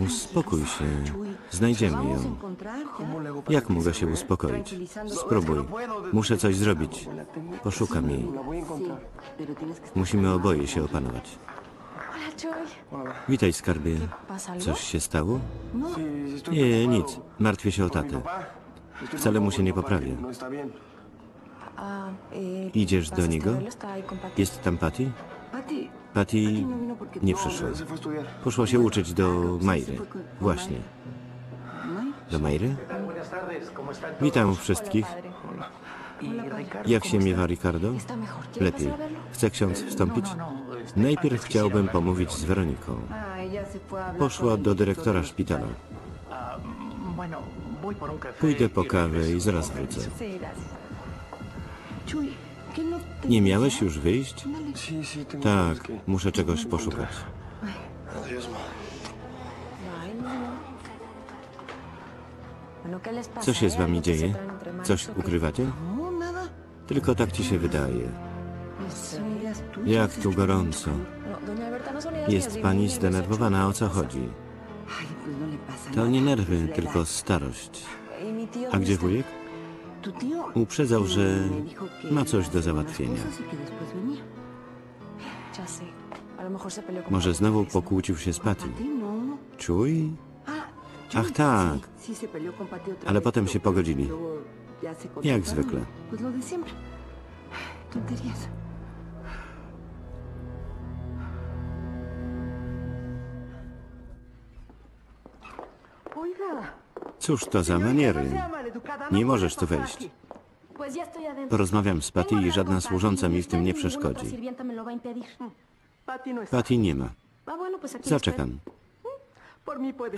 Uspokój się. Znajdziemy ją. Jak mogę się uspokoić? Spróbuj. Muszę coś zrobić. Poszukam jej. Musimy oboje się opanować. Witaj, skarbie. Coś się stało? Nie, nic. Martwię się o tatę. Wcale mu się nie poprawia. Idziesz do niego? Jest tam Patty? Patty nie przyszła. Poszła się uczyć do Majry. Właśnie. Do Majry? Witam wszystkich. Jak się miewa Ricardo? Lepiej. Chce ksiądz wstąpić? Najpierw chciałbym pomówić z Weroniką. Poszła do dyrektora szpitala. Pójdę po kawę i zaraz wrócę. Nie miałeś już wyjść? Tak, muszę czegoś poszukać. Co się z wami dzieje? Coś ukrywacie? Tylko tak ci się wydaje. Jak tu gorąco. Jest pani zdenerwowana, o co chodzi? To nie nerwy, tylko starość. A gdzie wujek? Uprzedzał, że ma coś do załatwienia. Może znowu pokłócił się z Patty. Czuj? Ach tak, ale potem się pogodzili. Jak zwykle. Cóż to za maniery? Nie możesz tu wejść. Porozmawiam z Patty i żadna służąca mi w tym nie przeszkodzi. Patty nie ma. Zaczekam.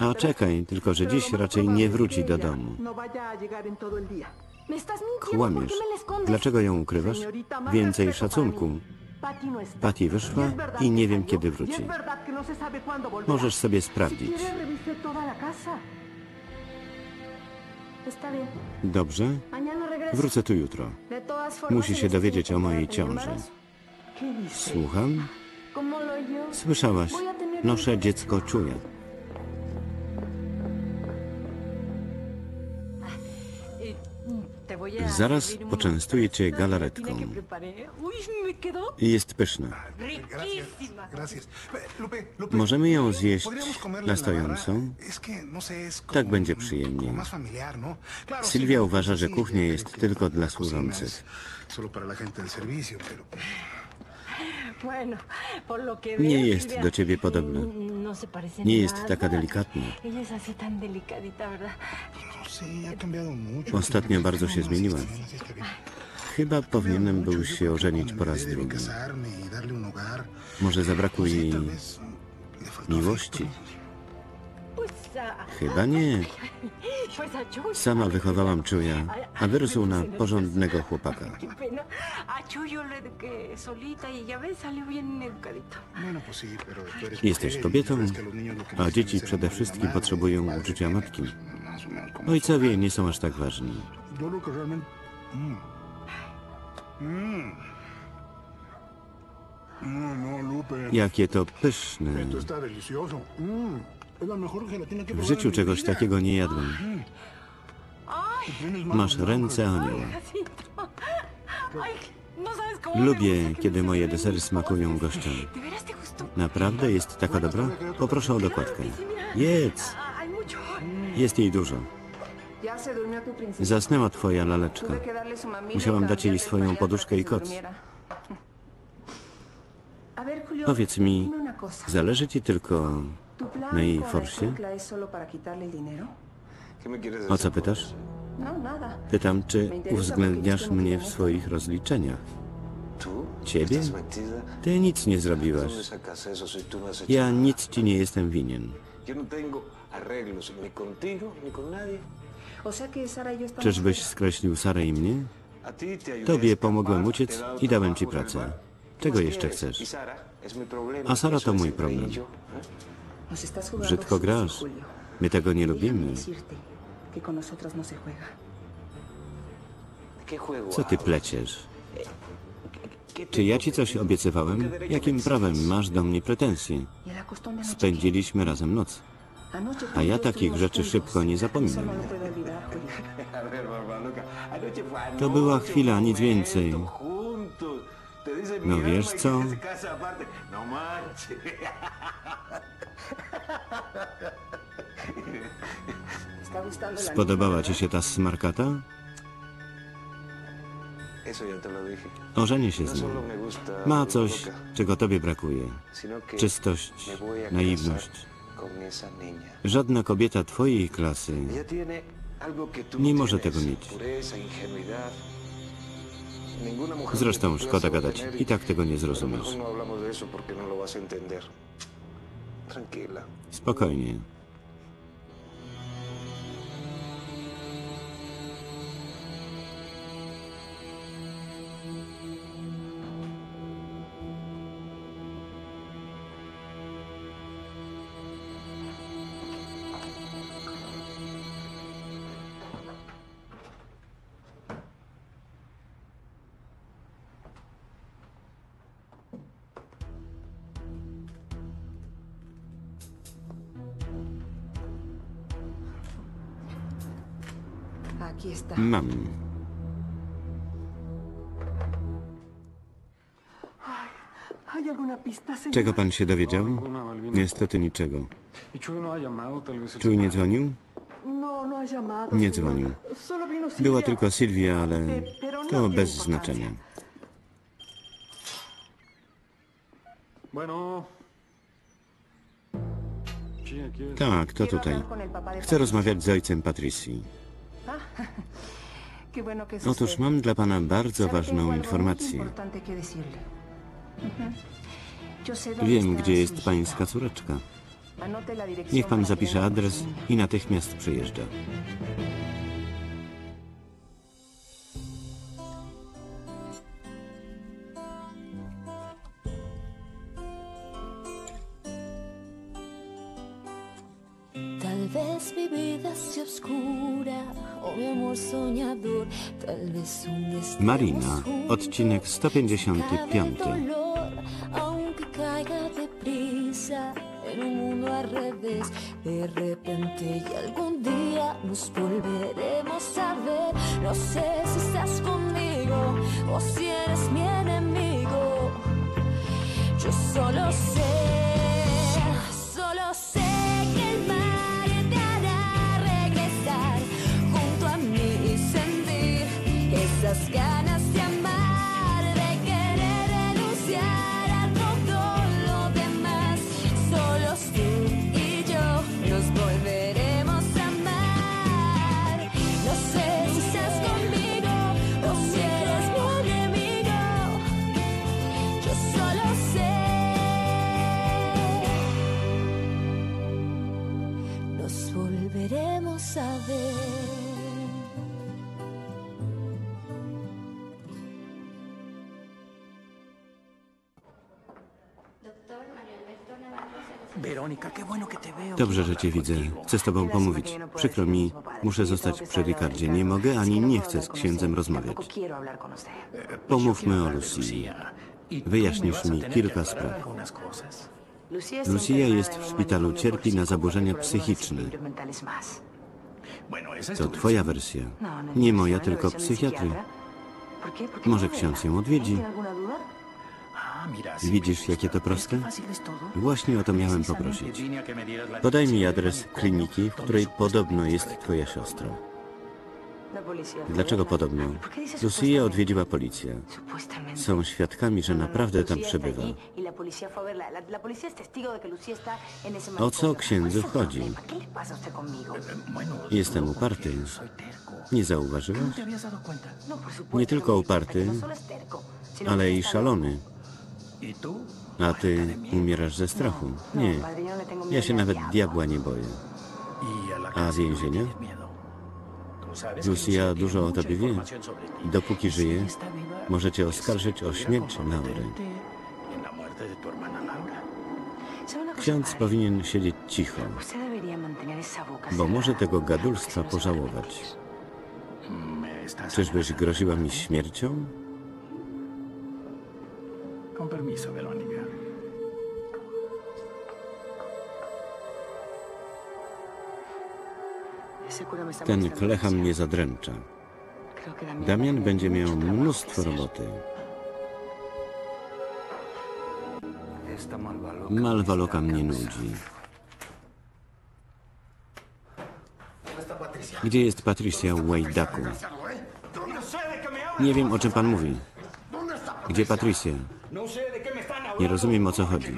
A czekaj, tylko że dziś raczej nie wróci do domu. Kłamiesz. Dlaczego ją ukrywasz? Więcej szacunku. Patty wyszła i nie wiem kiedy wróci. Możesz sobie sprawdzić. Dobrze? Wrócę tu jutro. Musi się dowiedzieć o mojej ciąży. Słucham? Słyszałaś? Noszę dziecko czuje. Zaraz poczęstuję cię galaretką. Jest pyszna. Możemy ją zjeść ¿podríamos comerla na stojąco? Que, no Tak będzie przyjemniej. ¿no? Sylwia uważa, że kuchnia jest tylko la dla służących. Nie jest do ciebie podobna. No Nie jest taka delikatna. No. Ostatnio bardzo się zmieniła. Chyba powinienem był się ożenić po raz drugi. y. Może zabrakło jej miłości? Chyba nie. Sama wychowałam czuja, a wyrósł na porządnego chłopaka. Jesteś kobietą, a dzieci przede wszystkim potrzebują uczucia matki. Ojcowie nie są aż tak ważni. Jakie to pyszne. W życiu czegoś takiego nie jadłem. Masz ręce anioła. Lubię, kiedy moje desery smakują gościom. Naprawdę jest taka dobra? Poproszę o dokładkę. Jedz! Jest jej dużo. Zasnęła twoja laleczka. Musiałam dać jej swoją poduszkę i koc. Powiedz mi, zależy ci tylko ¿Tu plan na jej con la forsie? O co pytasz? No. Pytam, czy uwzględniasz mnie w swoich rozliczeniach. Ciebie? Ty nic nie zrobiłaś. Ja nic ci nie jestem winien. No y. Czyżbyś skreślił Sarę i mnie? Tobie pomogłem uciec i dałem ci pracę. Czego ¿Qué jeszcze chcesz? Y. A Sara to mój y problem. ¿Eh? Brzydko grasz. My tego nie Déjame lubimy. no se juega. ¿Qué juego Co ty pleciesz? ¿Qué te Czy ja ci coś obiecywałem? Jakim prawem masz do mnie pretensje? Y noche Spędziliśmy razem noc. A ja y takich rzeczy szybko nie zapominam. no anoche, To była chwila, nic więcej. No wiesz y co? Spodobała ci się ta smarkata? Ożenię się No z nią. Ma coś, czego tobie brakuje. Czystość, naiwność. Żadna kobieta twojej klasy Nie no może tego mieć. Zresztą szkoda gadać. I tak tego nie zrozumiesz. Spokojnie. Czego pan się dowiedział? Niestety niczego. Czuj nie dzwonił? Nie dzwonił. Była tylko Sylwia, ale to bez znaczenia. Tak, to tutaj. Chcę rozmawiać z ojcem Patricji. Otóż mam dla pana bardzo ważną informację. Wiem, gdzie jest pańska córeczka. Niech pan zapisze adres i natychmiast przyjeżdża. Tal vez mi vida sea oscura o mi amor soñador, tal vez un día estemos Marina, odcinek cabe 155. De repente y algún día nos volveremos a ver. No sé si estás conmigo o si eres mi enemigo. Yo solo sé, solo sé que el mar te hará regresar junto a mí y sentir esas ganas Dobrze, że cię widzę. Chcę z tobą pomówić. Przykro mi, muszę zostać przy Ricardzie. Nie mogę ani nie chcę z księdzem rozmawiać. Pomówmy o Lucy. Wyjaśnisz mi kilka spraw. Lucia jest w szpitalu, cierpi na zaburzenia psychiczne. To twoja wersja. Nie moja, tylko psychiatry. Może ksiądz ją odwiedzi? Widzisz, jakie to proste? Właśnie o to miałem poprosić. Podaj mi adres kliniki, w której podobno jest twoja siostra. Dlaczego podobno? Lucia odwiedziła policję. Są świadkami, że naprawdę tam przebywa. O co księdzu chodzi? Jestem uparty. Nie zauważyłeś? Nie tylko uparty, ale i szalony. A ty umierasz ze strachu. Nie, ja się nawet diabła nie boję. A cárcel no więzienia? Lucia tiene dużo o tobie wie. Dopóki żyje, możecie oskarżyć o śmierć Laury. Ksiądz powinien siedzieć cicho, bo może tego gadulstwa pożałować. Estás Czyżbyś groziła mi śmiercią? Con permiso, Verónica. Ten klecha mnie zadręcza. Damian będzie miał mnóstwo roboty. Malwa loka mnie nudzi. Gdzie jest Patricia Waydaku? Nie wiem, o czym pan mówi. Gdzie Patricia? Nie rozumiem, o co chodzi.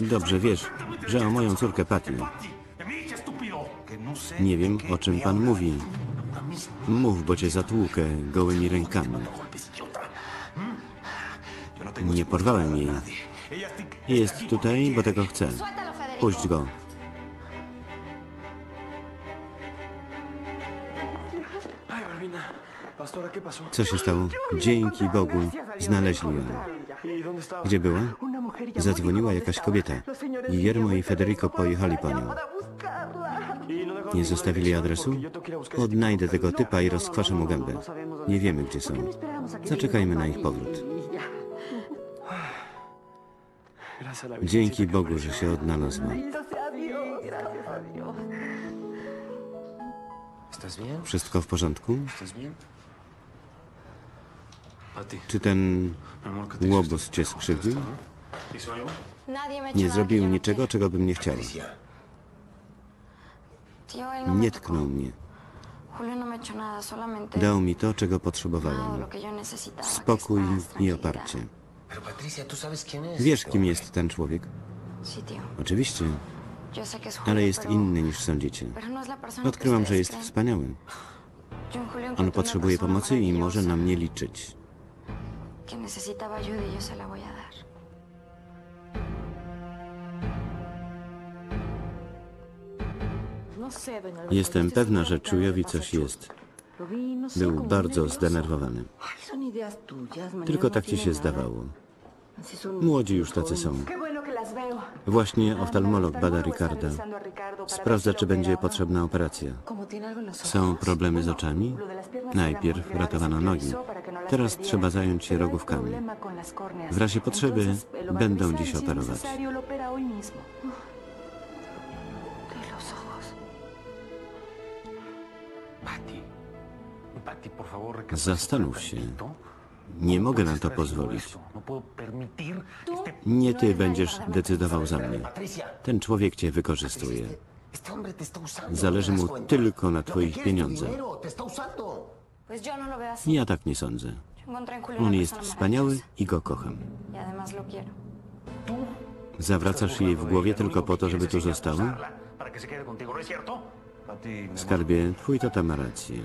Dobrze wiesz, że o moją córkę Patty. Nie wiem, o czym pan mówi. Mów, bo cię zatłukę gołymi rękami. Nie porwałem jej. Jest tutaj, bo tego chce. Puść go. Co się stało? Dzięki Bogu znaleźli ją. Gdzie była? Zadzwoniła jakaś kobieta. Guillermo i Federico pojechali po nią. ¿Y no dejó Nie zostawili adresu? Odnajdę tego typa i rozkwaszę mu gębę. Nie wiemy, gdzie są. Zaczekajmy na ich powrót. Dzięki Bogu, że się odnalazła. Wszystko w porządku? Czy ten mi amor, ¿qué te hizo łobuz cię skrzywdził? Hecho Nie zrobił no niczego, czego bym nie chciał. no Nie tknął mnie. No Dał mi to, czego potrzebowałem. Spokój i oparcie. Wiesz, kim jest ten człowiek? Oczywiście, ale jest inny niż sądzicie. no Odkryłam, że jest wspaniały. On potrzebuje pomocy i może na mnie liczyć. Que necesitaba ayuda y yo se la voy a dar. Jestem pewna, że Czujowi coś jest. Był bardzo zdenerwowany. Tylko tak ci się zdawało. Młodzi już tacy są. Właśnie oftalmolog bada Ricarda. Sprawdza, czy będzie potrzebna operacja. Są problemy z oczami? Najpierw ratowano nogi. Teraz trzeba zająć się rogówkami. W razie potrzeby będą dziś operować. Zastanów się. Nie mogę na to pozwolić. Nie ty będziesz decydował za mnie. Ten człowiek cię wykorzystuje. Zależy ¿te das mu tylko na twoich pieniądzach. Ja tak nie sądzę. On jest wspaniały i go kocham. Zawracasz jej w głowie tylko po to, żeby tu została? Skarbie, twój tata ma rację.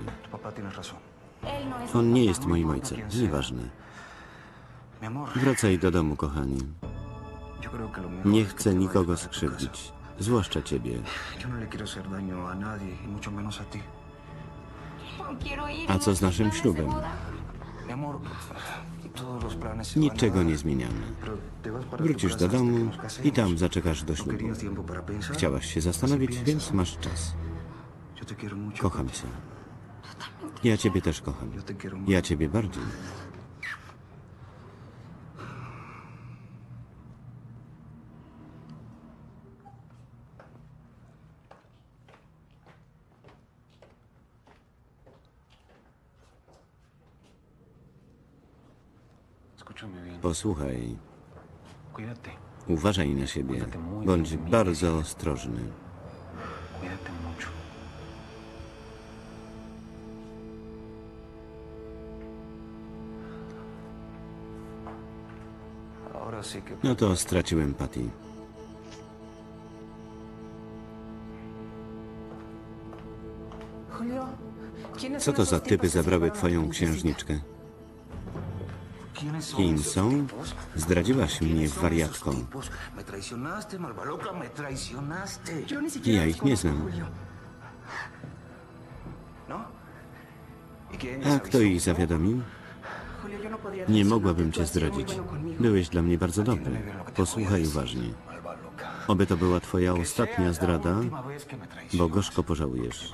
On nie jest moim ojcem. Nieważne. Wracaj do domu, kochani. yo creo que lo mejor Nie chcę nikogo skrzywdzić. Zwłaszcza ciebie. a co z naszym ślubem? Niczego nie zmieniamy. Wrócisz do domu i tam zaczekasz do ślubu. Chciałaś się zastanowić, więc masz czas. Kocham cię. Ja ciebie też kocham. Ja ciebie bardziej. Posłuchaj, uważaj na siebie. Bądź bardzo ostrożny. No to straciłem Patty. Co to za typy zabrały twoją księżniczkę? ¿Quiénes son Kim są? Zdradziłaś mnie ¿Quiénes w son wariatką. Ja ich nie znam. ¿No? ¿Y A kto ich zawiadomił? Nie mogłabym cię zdradzić. Byłeś dla mnie bardzo dobry. Posłuchaj uważnie. Oby to była twoja ostatnia zdrada, bo gorzko pożałujesz.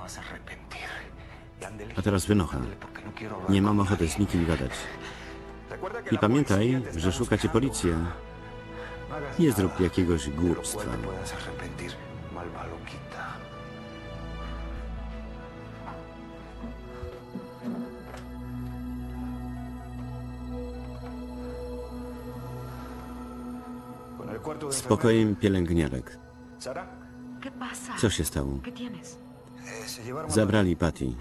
a teraz wynocha. no Nie mam ochoty z nikim gadać. I pamiętaj, że szuka cię policja. Nie zrób jakiegoś głupstwa. De Spokojem pielęgniarek. Co się stało? Zabrali Patty.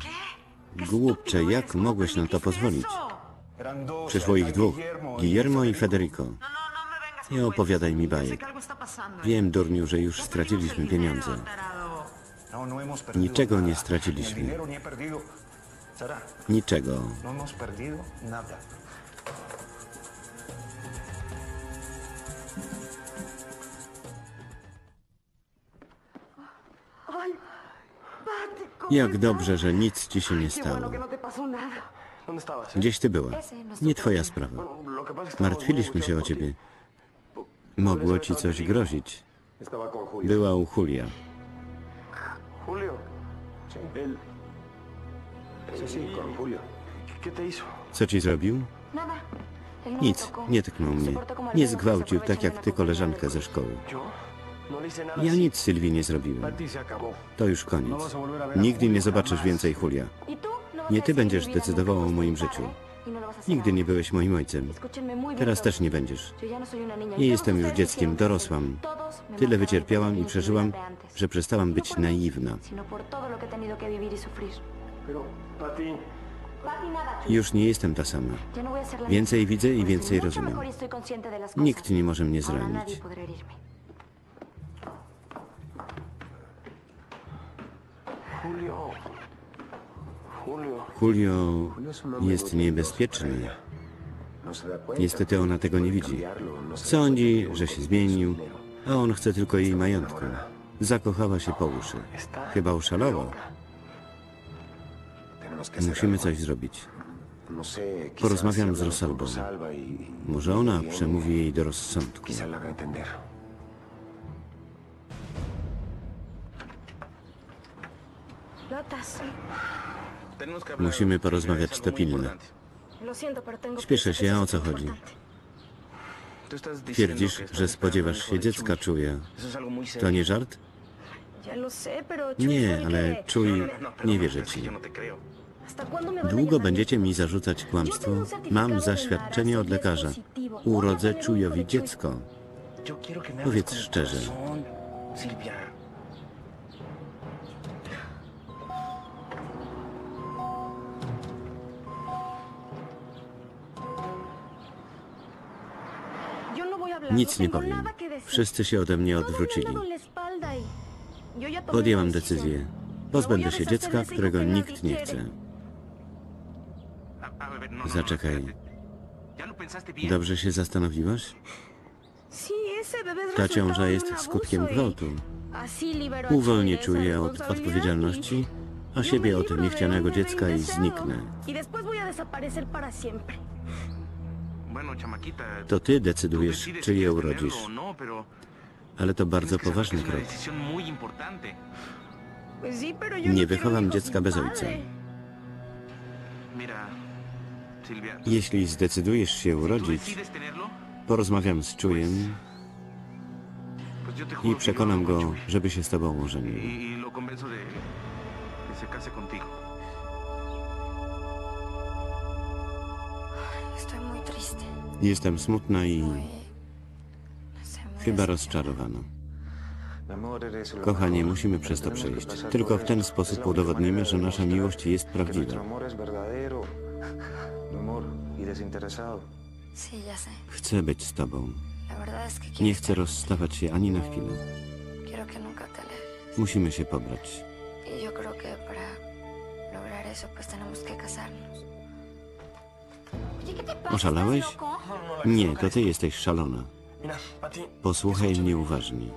Głupcze, jak eres, ¿cómo mogłeś na to pozwolić? Przyszło ich dwóch. Guillermo i Federico. No, no, no Nie opowiadaj mi bajek. Wiem, durniu, że już straciliśmy pieniądze. No, no Niczego nie straciliśmy. Niczego. Jak dobrze, że nic ci się nie stało. Gdzieś ty była. Nie twoja sprawa. Martwiliśmy się o ciebie. Mogło ci coś grozić. Była u Julia. Co ci zrobił? Nic, nie tknął mnie. Nie zgwałcił, tak jak ty koleżankę ze szkoły. No. Ja nic Sylwii nie zrobiłem. To już koniec. Nigdy nie zobaczysz więcej Julia. No Nie ty będziesz decydowała o moim życiu. no Nigdy nie byłeś moim ojcem. Teraz też nie będziesz. No Nie jestem już dzieckiem, dorosłam. Tyle wycierpiałam i przeżyłam, że przestałam No być naiwna. y. Już nie jestem ta sama. No Więcej widzę i więcej rozumiem. Nikt nie może mnie zranić. Julio. Jest niebezpieczny. No. Niestety ona tego nie widzi. No Sądzi, że się zmienił, a on chce tylko jej majątku. Zakochała się po uszy. Chyba oszalała. Musimy coś zrobić. No Porozmawiam z Rosalbą. Rosalba y- Może y ona przemówi jej do rozsądku. Musimy porozmawiać, to pilne. Śpieszę się, o co chodzi? Twierdzisz, że spodziewasz się dziecka, czuję. To nie żart? Nie, ale czuj, nie wierzę ci. ¿Hasta cuándo me van a Długo będziecie mi zarzucać kłamstwo? Mam zaświadczenie od lekarza. Urodzę Czujowi dziecko. Powiedz szczerze. Nic nie powiem. Wszyscy się ode mnie odwrócili. Podjęłam decyzję. Pozbędę się dziecka, którego nikt nie chce. Zaczekaj. Dobrze się zastanowiłaś? Ta ciąża jest skutkiem gwałtu. Uwolnię czuję od odpowiedzialności, a siebie od niechcianego dziecka i zniknę. To ty decydujesz, czy je urodzisz. no, Ale to bardzo poważny krok. Nie no quiero wychowam dziecka bez ojca. Jeśli zdecydujesz się urodzić, porozmawiam z czujem i yo przekonam go, żeby się z tobą y, ożenił. Jestem smutna i chyba rozczarowana. Kochanie, musimy przez to przejść. Tylko w ten sposób udowodnimy, że nasza miłość jest prawdziwa. Chcę być z tobą. Nie chcę rozstawać się ani na chwilę. Musimy się pobrać. Y yo creo que para lograr eso, pues. Oszalałeś? Nie, to ty jesteś szalona. Posłuchaj mnie uważnie.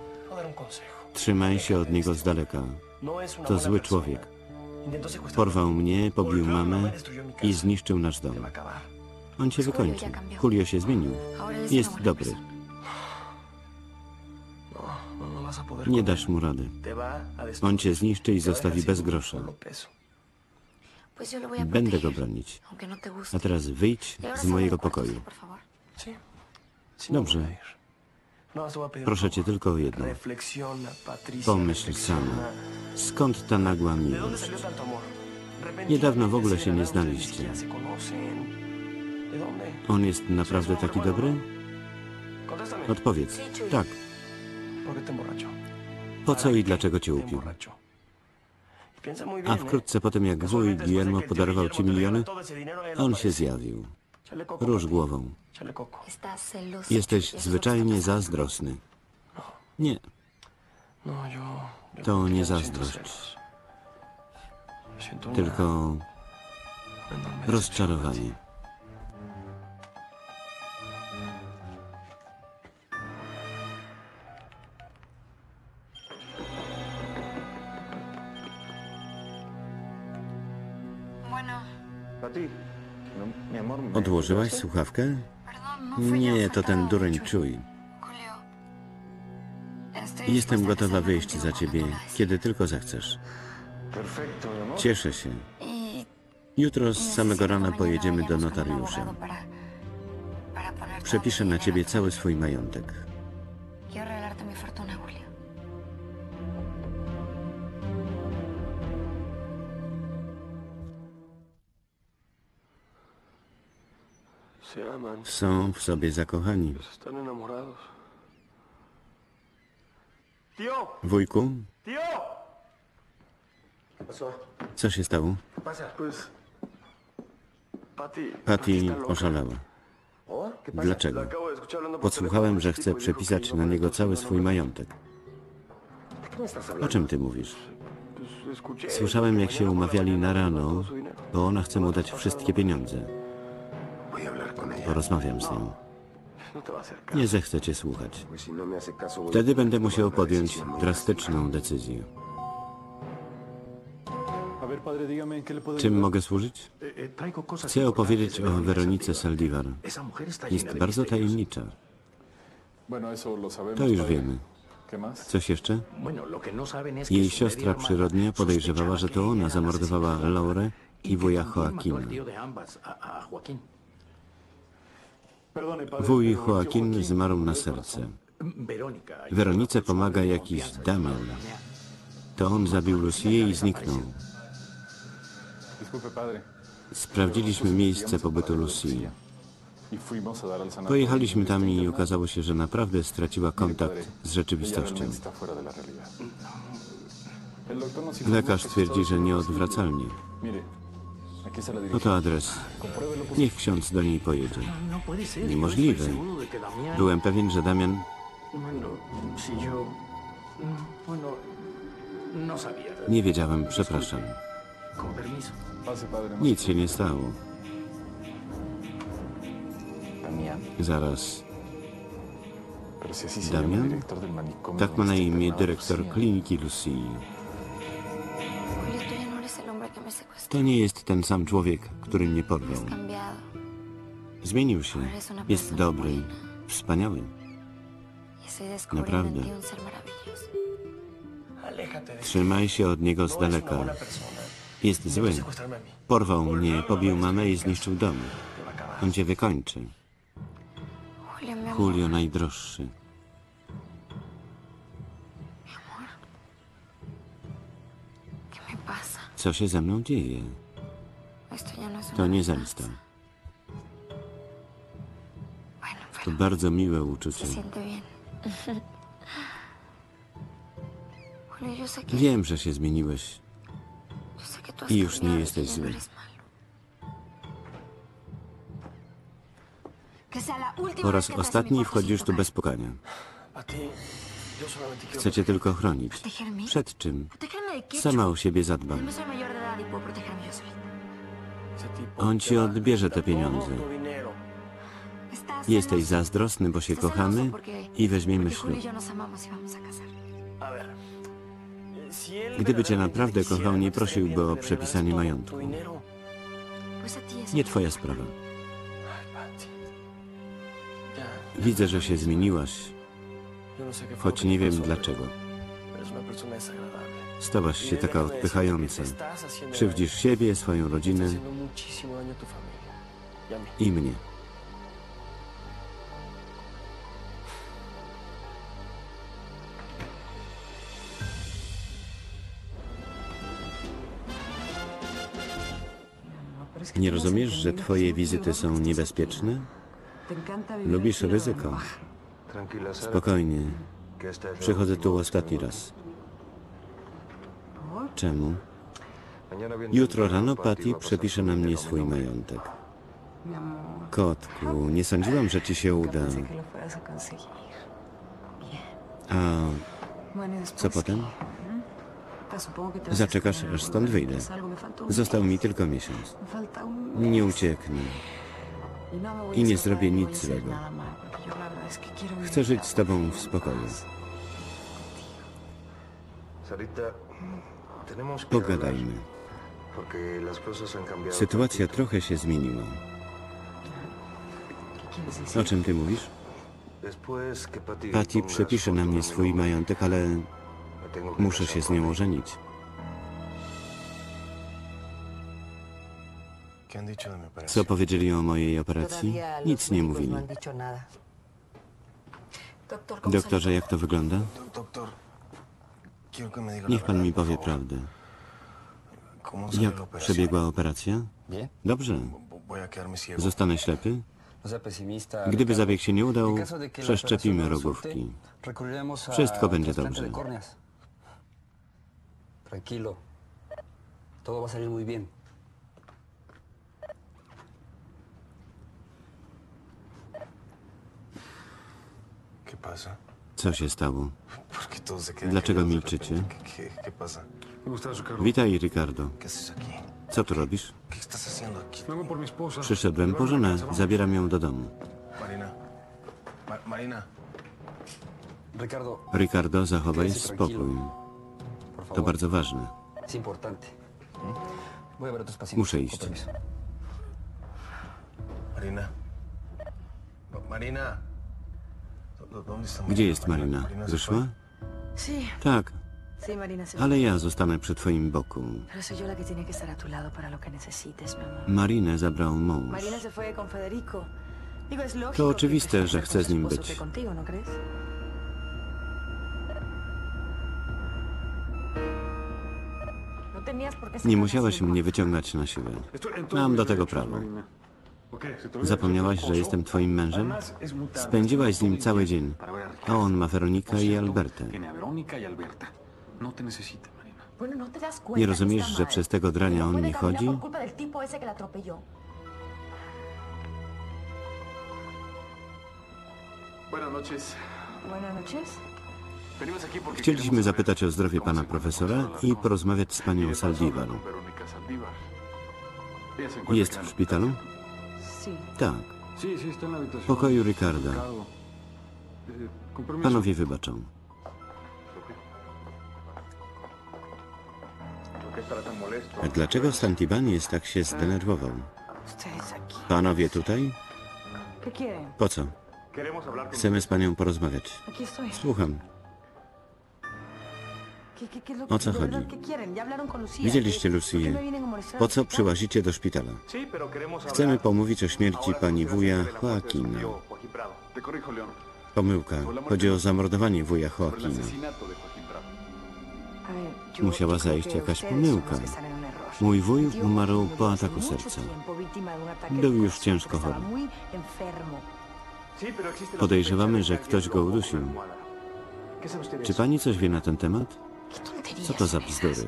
Trzymaj się od niego z daleka. To zły człowiek. Porwał mnie, pobił mamę i zniszczył nasz dom. On cię wykończy. Julio się zmienił. Jest dobry. Nie dasz mu rady. On cię zniszczy i zostawi bez grosza. solo peso. Pues yo lo voy a Będę go bronić. no. A teraz wyjdź Y z mojego pokoju. Dobrze. no Proszę cię tylko o jedno. Pomyśl sama. Skąd ta nagła ¿De dónde miłość? Niedawno w ogóle się nie znaliście. On jest naprawdę taki dobry? Odpowiedz. Tak. Po co i dlaczego cię upił? emborrachó. Y piensa muy bien, A ¿eh? wkrótce po tym, jak de Guillermo podarował ci miliony, on się zjawił. Róż głową. Jesteś zwyczajnie zazdrosny. Nie, No, yo... yo To nie no zazdrość. tylko rozczarowanie. Amor, ¿me Odłożyłaś escuchaste? słuchawkę? Nie, to ten dureń czuj. Jestem gotowa wyjść za ciebie, kiedy tylko zechcesz. Cieszę się. Jutro z samego rana pojedziemy do notariusza. Przepiszę na ciebie cały swój majątek. Są w sobie zakochani. Wujku, co się stało? Loca. oszalała. Dlaczego? Podsłuchałem, że chce przepisać na niego cały swój majątek. ¿De qué me estás O czym ty mówisz? Słyszałem, jak się umawiali na rano, bo ona chce mu dać wszystkie pieniądze. Porozmawiam z nią. Nie zechce cię słuchać. Wtedy będę musiał podjąć drastyczną decyzję. Czym mogę służyć? Chcę opowiedzieć o Weronice. Saldivar. Jest bardzo tajemnicza. To już wiemy. Coś jeszcze? Jej siostra przyrodnia podejrzewała, że to ona zamordowała Laurę i wuja Joaquina. Wuj Joaquin zmarł na serce. Weronice pomaga jakiś Damian. To on zabił Lucię i zniknął. Sprawdziliśmy miejsce pobytu. Y sanatorio Pojechaliśmy tam i okazało się, że naprawdę straciła kontakt z ella rzeczywistością. Lekarz twierdzi, że nieodwracalnie. Oto dirección. adres. Niech ksiądz do niej pojedzie. No. Niemożliwe. Byłem pewien, że Damian... No, no. Nie wiedziałem, przepraszam. No Nic się nie stało. Zaraz. Manicomio Tak ma na imię dyrektor kliniki Lucy. To nie jest ten sam człowiek, który mnie porwał. Zmienił się. Jest dobry. Wspaniały. Naprawdę. Trzymaj się od niego z daleka. Jest zły. Porwał mnie, pobił mamę i zniszczył dom. On cię wykończy. Julio najdroższy. Co się ze mną dzieje? To nie zemsta. To bardzo miłe uczucie. Wiem, że się zmieniłeś. I już nie jesteś zły. Po raz ostatni wchodzisz tu bez pukania. A ti, yo solamente quiero... Chcę cię tylko chronić. Przed czym? Sama o siebie zadbam. On ci odbierze te pieniądze. Jesteś zazdrosny, bo się kochamy i weźmiemy ślub. Gdyby cię naprawdę kochał, nie prosiłby o przepisanie majątku. Nie twoja sprawa. Widzę, że się zmieniłaś, choć nie wiem dlaczego. Stałaś się taka odpychająca. Krzywdzisz siebie, swoją rodzinę i mnie. Nie rozumiesz, że twoje wizyty są niebezpieczne? Lubisz ryzyko. Spokojnie. Przychodzę tu ostatni raz. Czemu? Jutro rano Patty przepisze na mnie swój majątek. Kotku, nie sądziłam, że ci się uda. A y co potem? a Zaczekasz, aż stąd wyjdę. Został mi tylko miesiąc. Nie ucieknę. Y no I nie zrobię ni nic złego. Chcę żyć z tobą w spokoju. Pogadajmy. Sytuacja trochę się zmieniła. O czym ty mówisz? Patty przepisze na mnie swój majątek, ale que muszę się z nią ożenić. ¿Qué han dicho de mi Co powiedzieli o mojej operacji? Nic nie mówili. no ¿cómo Doktorze, jak to wygląda? Do- Doctor, quiero que me diga la Niech pan mi powie prawdę. ¿Cómo salió la Jak przebiegła operacja? Dobrze. Zostanę ślepy? Gdyby zabieg się nie udał, przeszczepimy rogówki. Wszystko będzie dobrze. Tranquilo. Todo va a salir muy bien. ¿Qué pasa? Co się stało? ¿Por qué todos se quedan Dlaczego milczycie? Witaj, Ricardo. Co tu robisz? Przyszedłem po żonę. Zabieram ją do domu. Ricardo, zachowaj spokój. To bardzo ważne. Muszę iść. permiso. Marina. No, Marina. ¿Dó- dó- ¿Dónde está Gdzie jest Marina? Wyszła? Tak, ale ja zostanę przy twoim boku. Marinę zabrał mąż. To oczywiste, że chcę z nim być. ¿no? No Nie musiałeś mnie wyciągać na siłę. Mam do tego prawo. Zapomniałaś, że jestem twoim mężem? Spędziłaś z nim cały dzień, a on ma Weronikę Por i Albertę. Tiene a Verónica y Alberta. No te necesita, Marina. Bueno, ¿no te das cuenta Nie rozumiesz, że przez tego drania on nie chodzi? Chcieliśmy zapytać o zdrowie pana profesora i porozmawiać z panią Saldivar. Jest w szpitalu? Tak, w pokoju Ricarda. Ricardo. Eh. Panowie wybaczą. A dlaczego Santiban jest tak się zdenerwował? Panowie tutaj? Po co? Chcemy z panią porozmawiać. Słucham. O co chodzi? Widzieliście ¿Por qué Lucię. Po co przyłazicie do szpitala? Chcemy pomówić o śmierci pani wuja Joaquina. Pomyłka. Chodzi o zamordowanie wuja Joaquina. Musiała zajść jakaś pomyłka. Mój wuj umarł po ataku serca. Był już ciężko chory. Podejrzewamy, że ktoś go udusił. la almohada. ¿Qué sabe usted de Czy pani coś wie na ten temat? ¿Qué tonterías Co to za bzdury?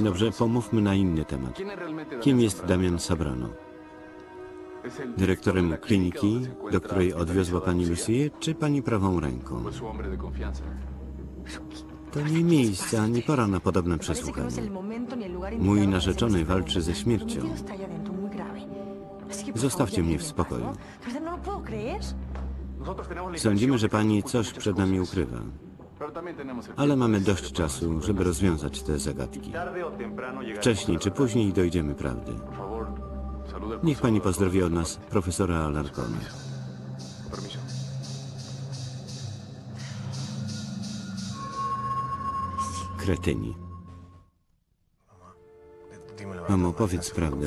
Dobrze, pomówmy na inny temat. ¿Quién es realmente Damián Kim jest? Damian Sabrano? ¿Es el Dyrektorem kliniki, do której odwiozła pani Lucię, czy pani prawą ręką? To nie miejsce ani pora na podobne no przesłuchanie. Mój narzeczony walczy ze śmiercią. Zostawcie mnie w spokoju. ¿no? No Sądzimy, że pani coś przed nami ukrywa. Ale mamy dość czasu, żeby rozwiązać te zagadki. Wcześniej czy później dojdziemy prawdy. Niech pani pozdrowi od nas profesora Alarcona. Kretyni. Mamo, powiedz prawdę.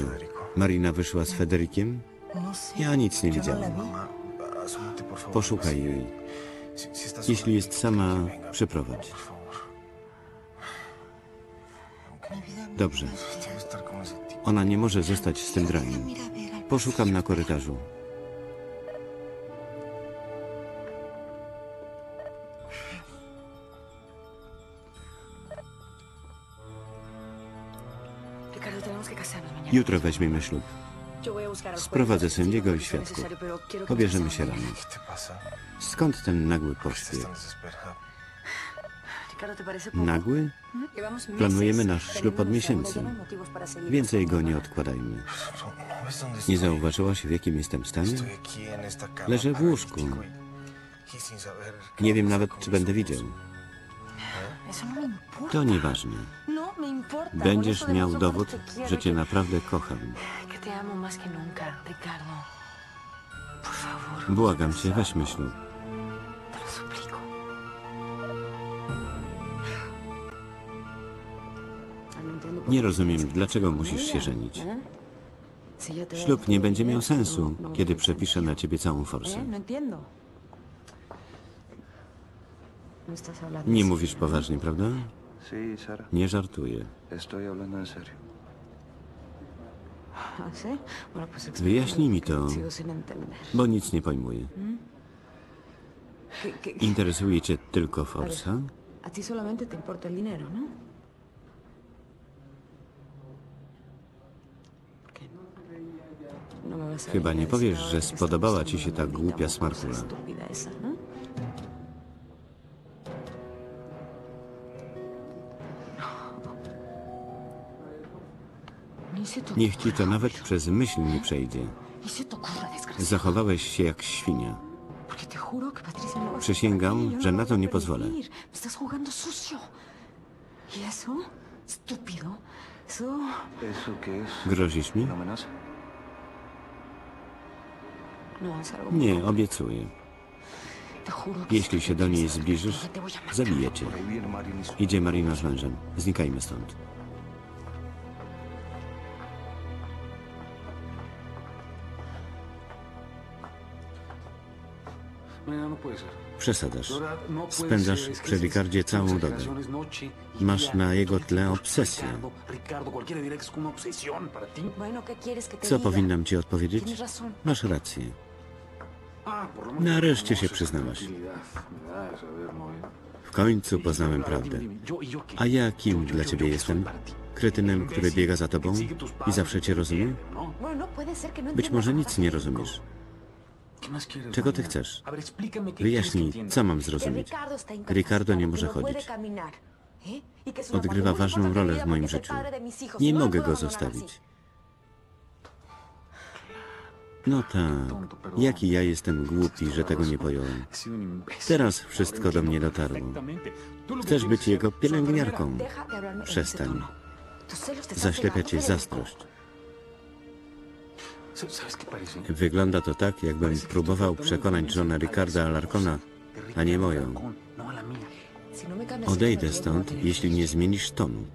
Marina wyszła z Federikiem? No. Ja nic nie widziałam. favor. Poszukaj jej. Jeśli jest sama, favor. Dobrze. Ona nie może zostać z tym draniem. Poszukam na korytarzu. Jutro weźmiemy ślub. Sprowadzę sędziego i świadków. Pobierzemy się rano. Skąd ten nagły pośpiech? Nagły? Llevamos Planujemy nasz ślub od miesięcy. Więcej go nie odkładajmy. Pero, ¿No ves dónde Nie zauważyłaś, w jakim jestem stanie? Leżę w łóżku. Nie wiem nawet, czy będę widział. To nieważne. No Będziesz miał dowód, że cię naprawdę kocham. Błagam cię, weźmy ślub. Te lo suplico. Nie rozumiem, dlaczego musisz się żenić. Ślub nie będzie miał sensu, kiedy przepiszę na ciebie całą forsę. Nie mówisz poważnie, prawda? Nie żartuję. Wyjaśnij mi to, bo nic nie pojmuję. ¿Qué- qué- Interesuje cię tylko forsa? A ti solamente te importa el dinero, ¿no? No Chyba nie powiesz, że spodobała ci się ta głupia smarkula. Niech ci to nawet przez myśl nie przejdzie. Zachowałeś się jak świnia. No Przysięgam, że na to nie pozwolę. Grozisz mi? No. Nie, obiecuję. Jeśli si się do niej zbliżysz, zabiję cię. Idzie Marina z mężem. Znikajmy stąd. Przesadzasz. Spędzasz przy Ricardzie całą dobę. Masz na jego tle obsesję. Ricardo, Ricardo, cualquiera dirá que es una obsesión para ti. Bueno, ¿qué quieres que te Co powinnam ci odpowiedzieć? Masz rację. Ah, Nareszcie się przyznałaś. ¿no? W końcu poznałem prawdę. Y? A ja kim dla ciebie jestem? Kretynem, który biega za tobą i zawsze cię rozumie? ¿no? No Być może nic nie rozumiesz. ¿Qué más quieres, Czego ty chcesz? Wyjaśnij, co mam zrozumieć. Ricardo nie może no puede chodzić. ¿eh? Una Odgrywa ważną rolę w moim życiu. Nie no mogę puedo go zostawić. No tak, jaki ja jestem głupi, że tego nie pojąłem. Teraz wszystko do mnie dotarło. Chcesz być jego pielęgniarką. Przestań. Zaślepia cię zazdrość. Wygląda to tak, jakbym próbował przekonać żonę Ricarda Alarcona, a nie moją. Odejdę stąd, jeśli nie zmienisz tonu.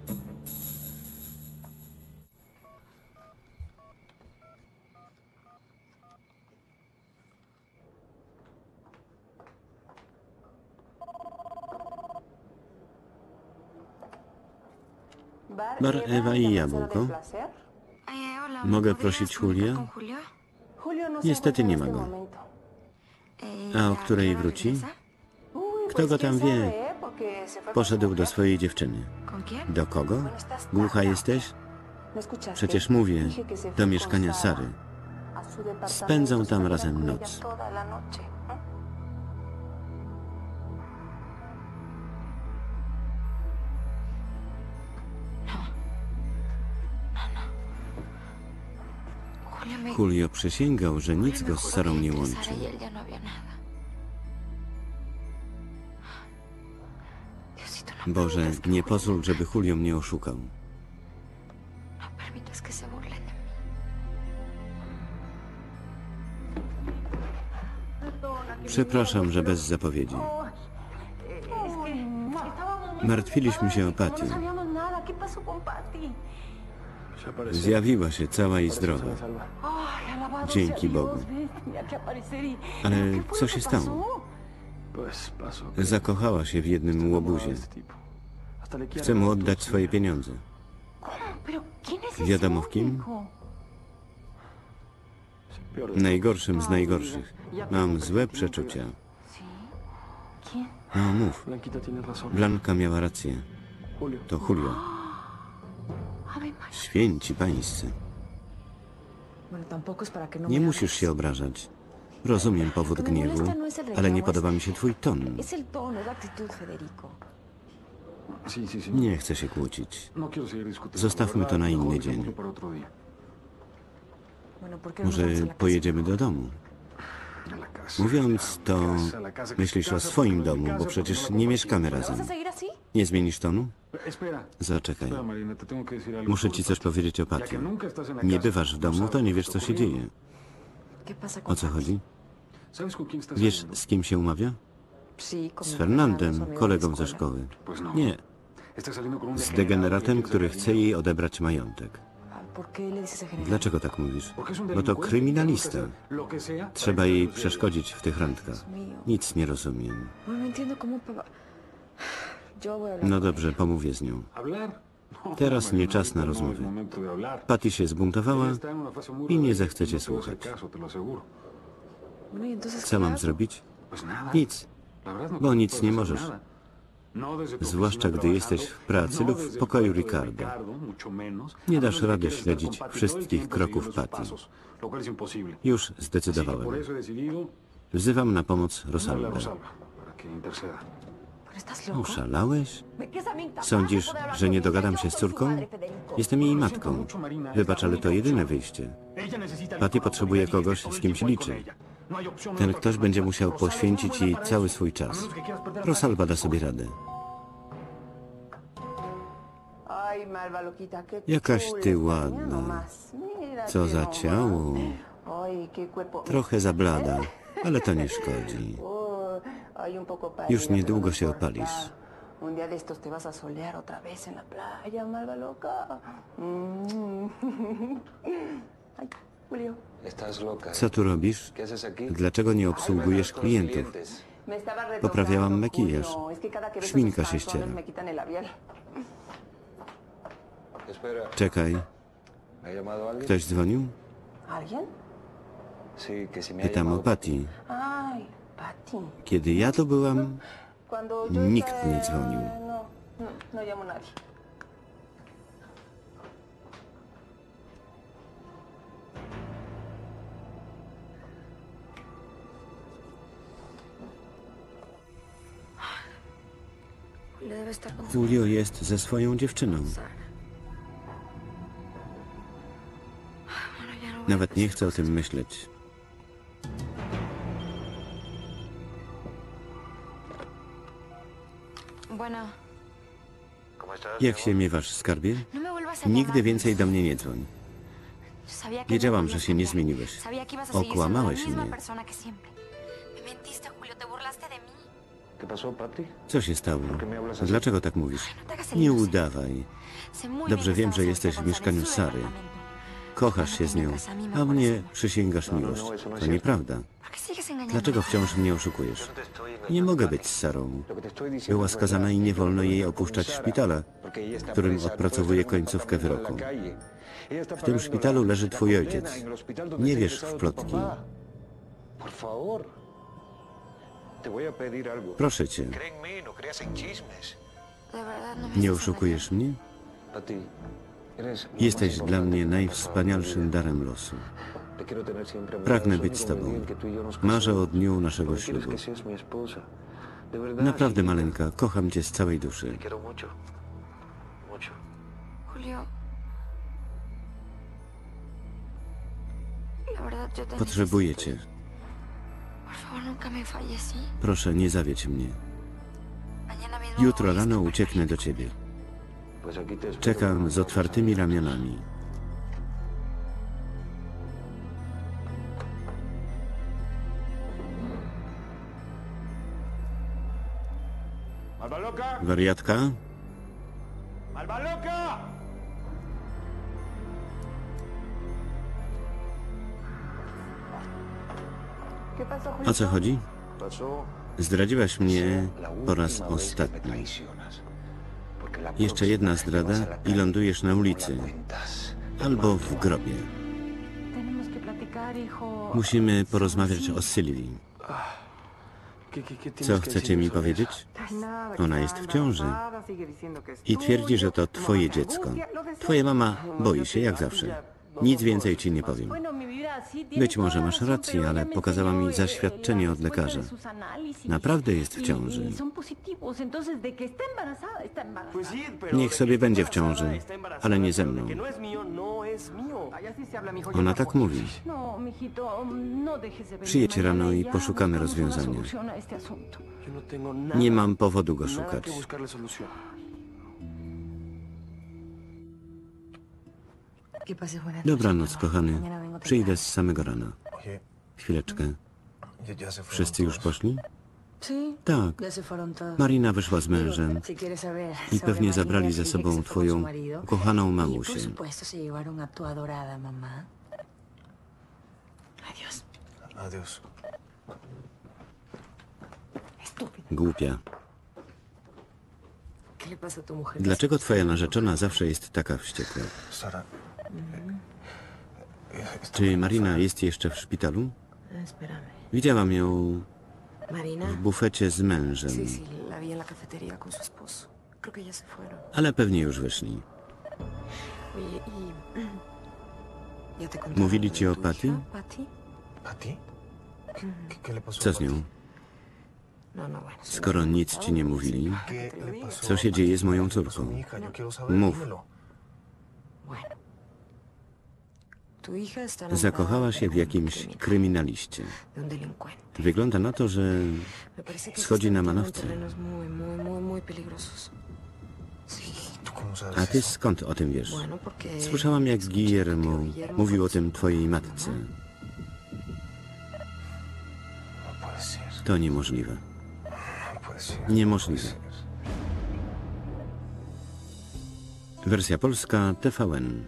Bar Ewa i Jabłko. Mogę prosić Julia? Niestety nie ma go. A o której wróci? Kto go tam wie? Poszedł do swojej dziewczyny. Do kogo? Głucha jesteś? Przecież mówię, do mieszkania Sary. Spędzą tam razem noc. Julio przysięgał, że nic go z Sarą nie łączy. Boże, nie pozwól, żeby Julio mnie oszukał. Przepraszam, że bez zapowiedzi. Martwiliśmy się o Patty. Zjawiła się cała i zdrowa. Dzięki Bogu. Ale ¿Qué fue co się stało? Zakochała się w jednym łobuzie. Chcę mu oddać swoje pieniądze. ¿Cómo? ¿Pero quién es ese Wiadomo w kim? Najgorszym z najgorszych. Mam złe przeczucia. ¿Sí? ¿Quién? No mów. Blanka miała rację. To Julio. Święci pańscy. Nie me musisz się obrażać. Rozumiem powód gniewu, ale nie podoba mi się twój ton. Nie chcę się kłócić. No. Zostawmy to na inny dzień. dejémoslo para otro día. Bueno, ¿por qué no Może pojedziemy do domu. Mówiąc to, myślisz o swoim domu, bo przecież no nie mieszkamy ¿Vas a razem. Nie zmienisz tonu? Zaczekaj. Muszę ci coś powiedzieć o la Nie bywasz w no domu, to nie wiesz, co się dzieje. ¿Qué pasa con O co chodzi? ¿Sabes con quién estás Wiesz, z kim się umawia? Z Fernandem, kolegą ze szkoły. No. Nie, z degenerado degeneratem, który chce jej odebrać majątek. Ah. Dlaczego tak mówisz? Bo to kryminalista. Trzeba jej no przeszkodzić w tych randkach. Nic nie rozumiem. No dobrze, pomówię z nią. Teraz nie czas na rozmowy. Patty się zbuntowała i nie zechce cię słuchać. caso, te lo aseguro. Bueno, ¿y entonces Co mam zrobić? Nic. Bo nic nie możesz. Zwłaszcza gdy jesteś w pracy lub w pokoju Ricardo. Nie dasz rady śledzić wszystkich kroków Patty. Już zdecydowałem. Wzywam na pomoc. Rosalba incapaz Sądzisz, że nie dogadam się z córką? Jestem jej matką. Wybacz, ale to jedyne wyjście. Patty potrzebuje kogoś, z kim się liczy. No Ten ktoś będzie musiał es poświęcić jej cały swój czas. Rosalba da sobie radę. Jakaś ty ładna. Co za ciało. Trochę za blada, ale to nie szkodzi. Już niedługo się opalisz. Un día de estos te vas a solear otra vez en la playa, Malva loca. Mm. Ay, Julio. ¿eh? Co tu robisz? Dlaczego nie obsługujesz klientów? Poprawiałam makijaż. Szminka się ściera. Czekaj, ktoś dzwonił? Pytam o. Patty. Kiedy ja tu byłam, Nikt nie dzwonił. No, no, no Julio jest ze swoją dziewczyną. Nawet nie chcę o tym myśleć. Jak się miewasz, skarbie? no Nigdy więcej do mnie nie dzwoń. Wiedziałam, że się nie zmieniłeś. Okłamałeś mnie. Co się stało? Dlaczego tak mówisz? No Nie udawaj. Dobrze wiem, że jesteś w mieszkaniu Sary. Kochasz się z nią, a mnie przysięgasz miłość. To nieprawda. Dlaczego wciąż mnie oszukujesz? Nie mogę być z Sarą. Była skazana i nie wolno jej opuszczać szpitala, w którym odpracowuje końcówkę wyroku. W tym szpitalu leży twój ojciec. Nie wierz w plotki. Proszę cię, nie oszukujesz mnie? Jesteś dla mnie najwspanialszym darem losu. Pragnę być z tobą. Marzę o dniu naszego ślubu. Naprawdę, maleńka, kocham cię z całej duszy. Potrzebuję cię. Proszę, nie zawiedź mnie. Jutro rano ucieknę do ciebie. Czekam z otwartymi ramionami. Wariatka? O co chodzi? Zdradziłaś mnie po raz ostatni. Jeszcze jedna zdrada i lądujesz na ulicy. Albo w grobie. Musimy porozmawiać o Sylwii. ¿Qué, qué, qué tienes Co chcecie mi powiedzieć? Ona jest w ciąży i twierdzi, że to twoje dziecko. Twoja mama boi się, jak zawsze. Nic więcej ci nie powiem. Być może masz rację, ale pokazała mi zaświadczenie od lekarza. Naprawdę jest w ciąży. Niech sobie będzie w ciąży, ale nie ze mną. Ona tak mówi. Przyjedźcie rano i poszukamy rozwiązania. no Nie mam powodu go szukać. Dobranoc, kochany. Przyjdę z samego rana. Chwileczkę. Wszyscy już poszli? Tak. Marina wyszła z mężem i pewnie zabrali ze sobą twoją ukochaną mamusię. supuesto Dlaczego twoja narzeczona zawsze jest taka wściekła? Czy Marina jest jeszcze w szpitalu? Espérame. Widziałam ją w bufecie z mężem, ale pewnie już wyszli. Y... ¿Ya te contaron ¿Mówili ci o? ¿Pati? ¿Qué, qué, qué le pasó Co z nią? No, no, bueno. sí, Skoro me lo nic ci nie mówili, ¿Qué le pasó Co się dzieje z moją ¿Qué le pasó a córką? Mów. zakochała się w jakimś kryminaliście. Wygląda na to, że Schodzi na manowce. terrenos muy, muy, muy, muy peligrosos. Sí. ¿Tú cómo sabes A ty skąd o tym wiesz? Słyszałam, jak Guillermo mówił o tym twojej matce. No. To niemożliwe. Niemożliwe. Wersja polska TVN.